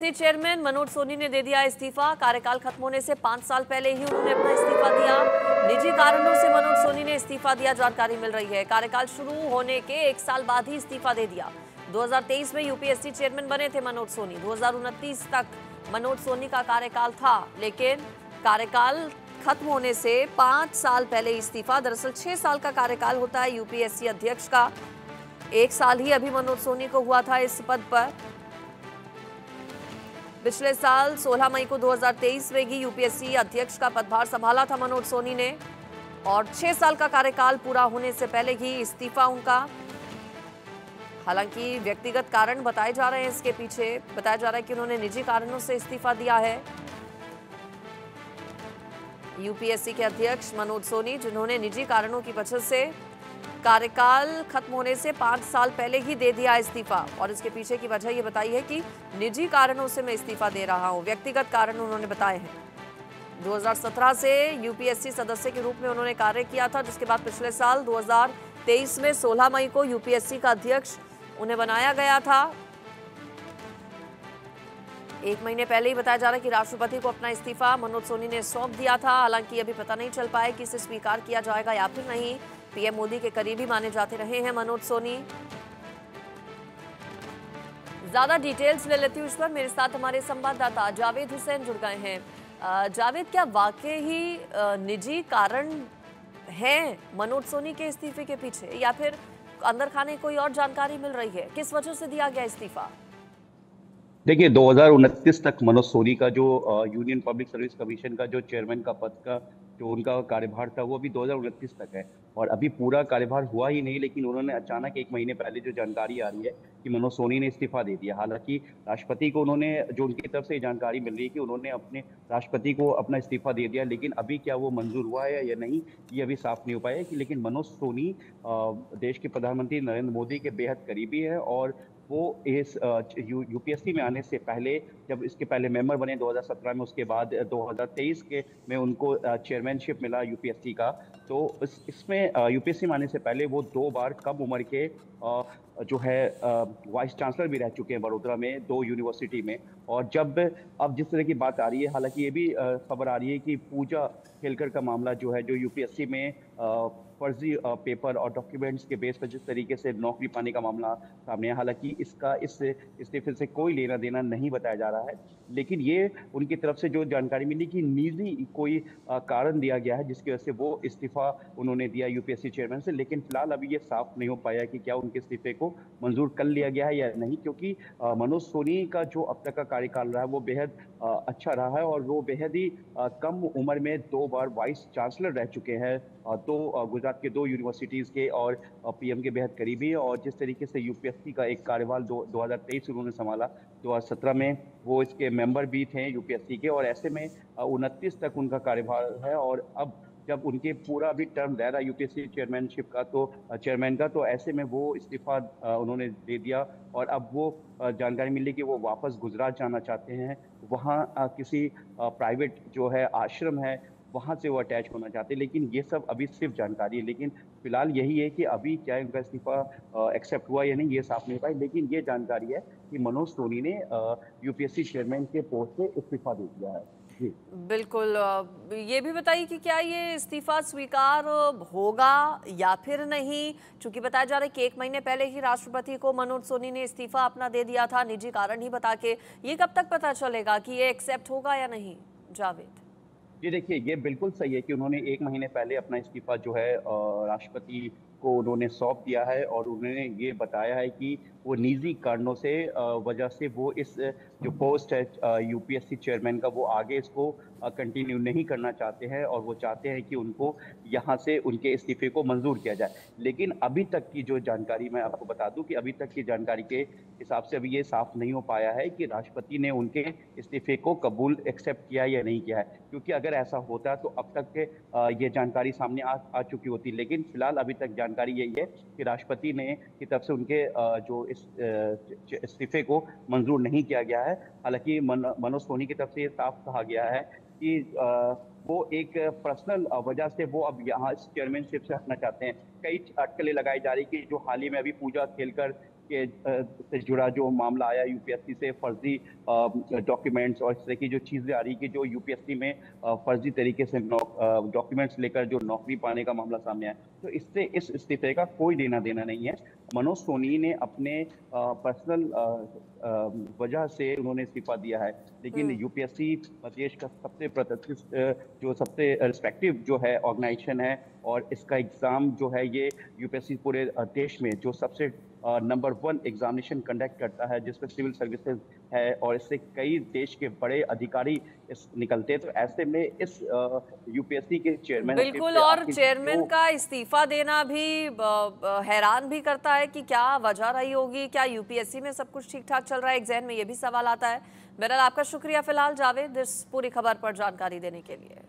Chairman Manoj Soni ने दे दिया इस्तीफा। कार्यकाल खत्म होने से पाँच साल पहले ही उन्होंने अपना इस्तीफा दिया। निजी कारणों से मनोज सोनी ने इस्तीफा दिया, जानकारी मिल रही है। कार्यकाल शुरू होने के एक साल बाद ही इस्तीफा दे दिया। 2023 में यूपीएससी चेयरमैन बने थे मनोज सोनी। दो हज़ार उनतीस तक मनोज सोनी का कार्यकाल था, लेकिन कार्यकाल खत्म होने से पाँच साल पहले इस्तीफा। दरअसल छह साल का कार्यकाल होता है यूपीएससी अध्यक्ष का। एक साल ही अभी मनोज सोनी को हुआ था इस पद पर। पिछले साल 16 मई को 2023 में ही यूपीएससी अध्यक्ष का पदभार संभाला था मनोज सोनी ने। और छह साल का कार्यकाल पूरा होने से पहले ही इस्तीफा उनका। हालाँकि व्यक्तिगत कारण बताए जा रहे हैं इसके पीछे। बताया जा रहा है कि उन्होंने निजी कारणों से इस्तीफा दिया है। यूपीएससी के अध्यक्ष मनोज सोनी, जिन्होंने निजी कारणों की वजह से कार्यकाल खत्म होने से पाँच साल पहले ही दे दिया इस्तीफा। और इसके पीछे की वजह ये बताई है कि निजी कारणों से मैं इस्तीफा दे रहा हूँ। व्यक्तिगत कारण उन्होंने बताए हैं। 2017 से यूपीएससी सदस्य के रूप में उन्होंने कार्य किया था, जिसके बाद पिछले साल 2023 में 16 मई को यूपीएससी का अध्यक्ष उन्हें बनाया गया था। एक महीने पहले ही बताया जा रहा है कि राष्ट्रपति को अपना इस्तीफा मनोज सोनी ने सौंप दिया था। हालाँकि अभी पता नहीं चल पाया कि इसे स्वीकार किया जाएगा या फिर नहीं। पीएम मोदी के करीबी माने जाते रहे हैं मनोज सोनी। ज़्यादा डिटेल्स ले लेती हूँ इस पर। मेरे साथ हमारे संवाददाता जावेद हुसैन जुड़ गए हैं। जावेद, क्या वाकई ही निजी कारण है मनोज सोनी के इस्तीफे के पीछे? या फिर अंदर खाने कोई और जानकारी मिल रही है? किस वजह से दिया गया इस्तीफा? देखिए, दो हज़ार उनतीस तक मनोज सोनी का जो यूनियन पब्लिक सर्विस कमीशन का जो चेयरमैन का पद का जो उनका कार्यभार था वो अभी दो हज़ार उनतीस तक है। और अभी पूरा कार्यभार हुआ ही नहीं, लेकिन उन्होंने अचानक एक महीने पहले जो जानकारी आ रही है कि मनोज सोनी ने इस्तीफा दे दिया। हालाँकि राष्ट्रपति को उन्होंने, जो उनकी तरफ़ से जानकारी मिल रही है कि उन्होंने अपने राष्ट्रपति को अपना इस्तीफा दे दिया, लेकिन अभी क्या वो मंजूर हुआ है या नहीं, ये अभी साफ़ नहीं हो पाया कि लेकिन मनोज सोनी देश के प्रधानमंत्री नरेंद्र मोदी के बेहद करीबी है और वो इस यू, यूपीएससी में आने से पहले, जब इसके पहले मेंबर बने 2017 में, उसके बाद 2023 के में उनको चेयरमैनशिप मिला यूपीएससी का। तो इस, इसमें यूपीएससी में आने से पहले वो दो बार कम उम्र के जो है वाइस चांसलर भी रह चुके हैं बड़ोदरा में, दो यूनिवर्सिटी में। और जब, अब जिस तरह की बात आ रही है, हालाँकि ये भी खबर आ रही है कि पूजा खेलकर का मामला जो है, जो यूपीएससी में फर्जी पेपर और डॉक्यूमेंट्स के बेस पर जिस तरीके से नौकरी पाने का मामला सामने है हालाँकि इसका इस इस्तीफे से कोई लेना देना नहीं बताया जा रहा है। लेकिन ये उनकी तरफ़ से जो जानकारी मिली कि निजी कोई कारण दिया गया है, जिसकी वजह से वो इस्तीफा उन्होंने दिया यूपीएससी चेयरमैन से, लेकिन फ़िलहाल अभी ये साफ़ नहीं हो पाया कि क्या उनके इस्तीफे को मंजूर कर लिया गया है या नहीं, क्योंकि मनोज सोनी का जो अब तक का कार्यकाल रहा है, वो बेहद अच्छा रहा है और वो बेहद ही कम उम्र में दो बार वाइस चांसलर रह चुके हैं। तो गुजरात के दो यूनिवर्सिटीज़ के और पीएम के बेहद करीबी और जिस तरीके से यूपीएससी का एक कार्यकाल दो दो हज़ार तेईस उन्होंने संभाला, दो हज़ार सत्रह में वो इसके मेंबर भी थे यूपीएससी के और ऐसे में उनतीस तक उनका कार्यभार है और अब जब उनके पूरा भी टर्म रह रहा यूपीएससी चेयरमैनशिप का तो चेयरमैन का तो ऐसे में वो इस्तीफा उन्होंने दे दिया और अब वो जानकारी मिली कि वो वापस गुजरात जाना चाहते हैं। वहाँ किसी प्राइवेट जो है आश्रम है वहाँ से वो अटैच होना चाहते हैं। लेकिन ये सब अभी सिर्फ़ जानकारी है। लेकिन फ़िलहाल यही है कि अभी क्या इनका इस्तीफा एक्सेप्ट हुआ या नहीं, ये साफ़ नहीं पाई लेकिन ये जानकारी है कि मनोज सोनी ने यूपीएससी चेयरमैन के पोस्ट से इस्तीफा दे दिया है। बिल्कुल ये भी बताइए कि क्या ये इस्तीफा स्वीकार होगा या फिर नहीं? चूँकि बताया जा रहा है कि एक महीने पहले ही राष्ट्रपति को मनोज सोनी ने इस्तीफा अपना दे दिया था। निजी कारण ही बता के ये कब तक पता चलेगा कि ये एक्सेप्ट होगा या नहीं? जावेद। जी, देखिए, ये बिल्कुल सही है कि उन्होंने एक महीने पहले अपना इस्तीफा जो है राष्ट्रपति को उन्होंने सौंप दिया है और उन्होंने ये बताया है कि वो निजी कारणों से वजह से वो इस जो पोस्ट है यूपीएससी चेयरमैन का वो आगे इसको कंटिन्यू नहीं करना चाहते हैं और वो चाहते हैं कि उनको यहाँ से उनके इस्तीफे को मंजूर किया जाए। लेकिन अभी तक की जो जानकारी मैं आपको बता दूँ कि अभी तक की जानकारी के हिसाब से अभी ये साफ़ नहीं हो पाया है कि राष्ट्रपति ने उनके इस्तीफे को कबूल एक्सेप्ट किया या नहीं किया है। क्योंकि अगर ऐसा होता तो अब तक ये जानकारी सामने आ, आ चुकी होती। लेकिन फ़िलहाल अभी तक जानकारी यही है कि राष्ट्रपति ने की तरफ़ से उनके जो इस इस्तीफे को मंजूर नहीं किया गया है। हालाँकि मनोज सोनी की तरफ़ से साफ़ कहा गया है कि वो एक पर्सनल वजह से वो अब यहाँ चेयरमैनशिप से हटना चाहते हैं। कई अटकलें लगाई जा रही कि जो हाल ही में अभी पूजा खेलकर के से जुड़ा जो मामला आया यूपीएससी से फर्जी डॉक्यूमेंट्स और इस तरह की जो चीज़ें आ रही कि जो यूपीएससी में फर्जी तरीके से डॉक्यूमेंट्स लेकर जो नौकरी पाने का मामला सामने आया। तो इससे इस इस्तीफे का कोई लेना देना नहीं है। मनोज सोनी ने अपने पर्सनल वजह से उन्होंने इस्तीफा दिया है। लेकिन यूपीएससी हम्म। देश का सबसे प्रतिष्ठित जो सबसे रिस्पेक्टिव जो है ऑर्गेनाइजेशन है और इसका एग्ज़ाम जो है ये यूपीएससी पूरे देश में जो सबसे नंबर वन एग्जामिनेशन कंडक्ट करता है जिसमें सिविल सर्विसेज़ है और इससे कई देश के बड़े अधिकारी इस निकलते हैं। तो ऐसे में इस यूपीएससी के चेयरमैन बिल्कुल और चेयरमैन का इस्तीफा देना भी हैरान भी करता है कि क्या वजह रही होगी क्या यूपीएससी में सब कुछ ठीक ठाक चल रहा है? एग्ज़ाम में ये भी सवाल आता है। बहरहाल आपका शुक्रिया फ़िलहाल जावेद इस पूरी खबर पर जानकारी देने के लिए।